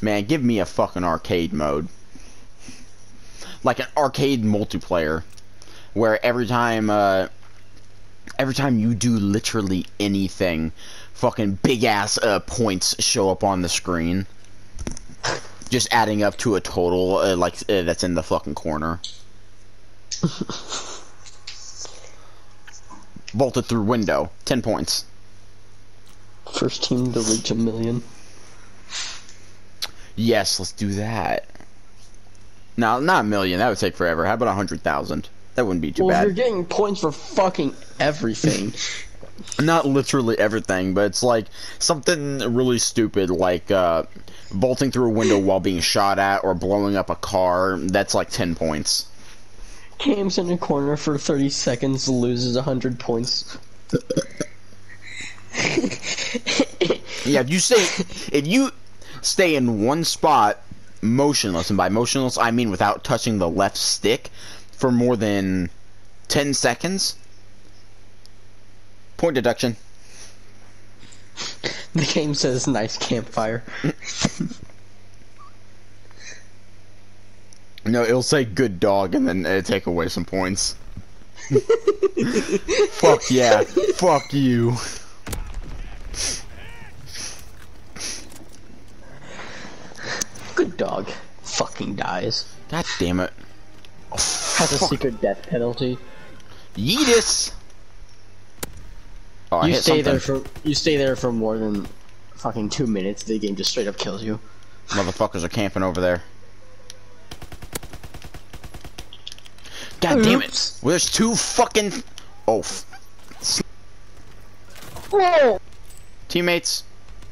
Man, give me a fucking arcade mode. Like an arcade multiplayer. Where every time, uh, every time you do literally anything, fucking big ass, uh, points show up on the screen. Just adding up to a total, uh, like, uh, that's in the fucking corner. Bolted through window, 10 points. First team to reach a million. Yes, let's do that. No, not a million. That would take forever. How about a hundred thousand? That wouldn't be too well, bad. you're getting points for fucking everything. Not literally everything, but it's like something really stupid, like uh, bolting through a window while being shot at, or blowing up a car. That's like ten points. Cam's in a corner for 30 seconds, loses 100 points. Yeah, if you stay, if you stay in one spot, motionless, and by motionless I mean without touching the left stick, for more than ten seconds, point deduction. The game says nice campfire. No, it'll say good dog and then uh, take away some points. Fuck yeah. Fuck you. Dog. Fucking dies. God damn it. Has a secret death penalty. Yeetus! Oh, you stay something. there for you stay there for more than fucking two minutes. The game just straight up kills you. Motherfuckers are camping over there. God damn it! Well, there's two fucking. Oh, Whoa! teammates.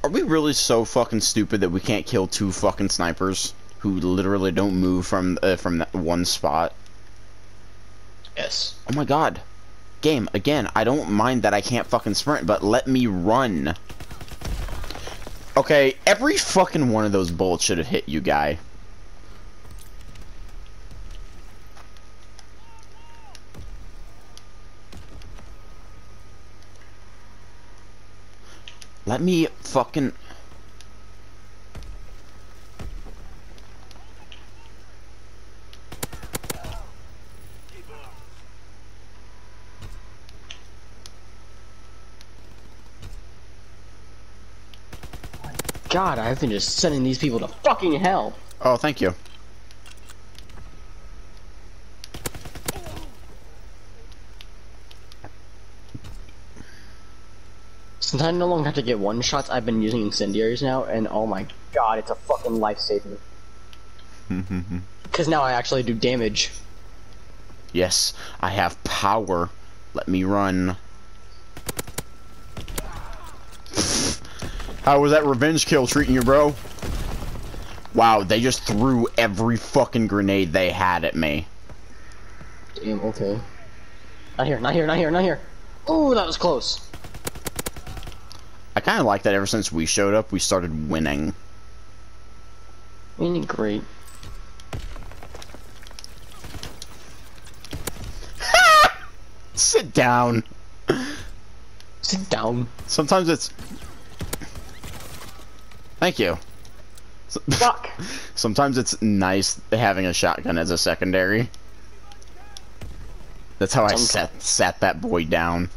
Are we really so fucking stupid that we can't kill two fucking snipers who literally don't move from uh, from that one spot? Yes. Oh my god. Game, again, I don't mind that I can't fucking sprint, but let me run. Okay, every fucking one of those bullets should have hit you, guy. Let me fucking... God, I've been just sending these people to fucking hell. Oh, thank you. Since I no longer have to get one shots, I've been using incendiaries now, and oh my god, it's a fucking lifesaver. Mm-hmm. Because now I actually do damage. Yes, I have power. Let me run. How was that revenge kill treating you, bro? Wow, they just threw every fucking grenade they had at me. Damn, okay. Not here, not here, not here, not here. Oh, that was close. I kind of like that ever since we showed up, we started winning. It great? Sit down. Sit down. Sometimes it's... Thank you. Fuck. Sometimes it's nice having a shotgun as a secondary. That's how I sat sat that boy down.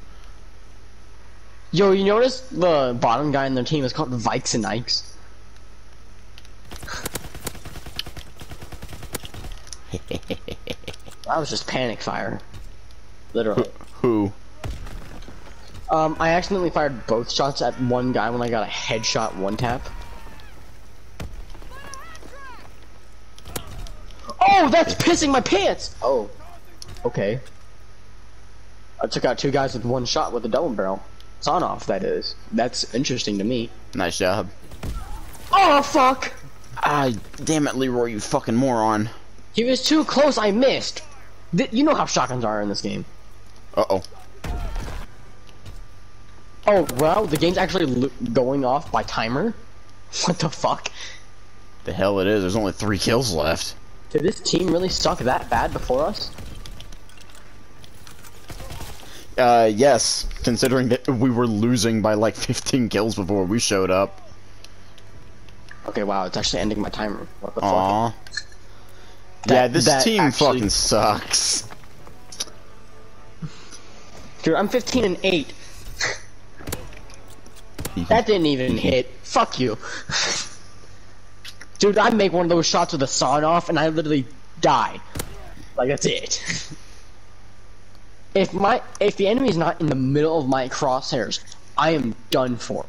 Yo, you notice the bottom guy in their team is called the Vikes and Ikes? that was just panic fire. Literally. Who? Um, I accidentally fired both shots at one guy when I got a headshot one tap. Oh, that's pissing my pants! Oh. Okay. I took out two guys with one shot with a double barrel. Sawn off, that is. That's interesting to me. Nice job. Oh, fuck! Ah, damn it, Leroy, you fucking moron. He was too close, I missed! Th you know how shotguns are in this game. Uh-oh. Oh, well, the game's actually going off by timer? What the fuck? The hell it is, there's only three kills left. Did this team really suck that bad before us? Uh, yes, considering that we were losing by like 15 kills before we showed up. Okay, wow, it's actually ending my timer. What the fuck? Aw. That- yeah, this team actually- fucking sucks. Dude, I'm 15 and 8. That didn't even hit. Fuck you. Dude, I make one of those shots with a sawn off and I literally die. Like that's it. If my if the enemy's not in the middle of my crosshairs, I am done for.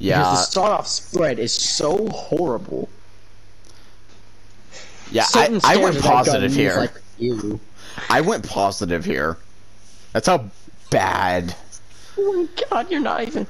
Yeah, Because the start off spread is so horrible. yeah. I, I went standards that gun positive here. Like, ew. I went positive here. That's how bad. Oh my god, you're not even.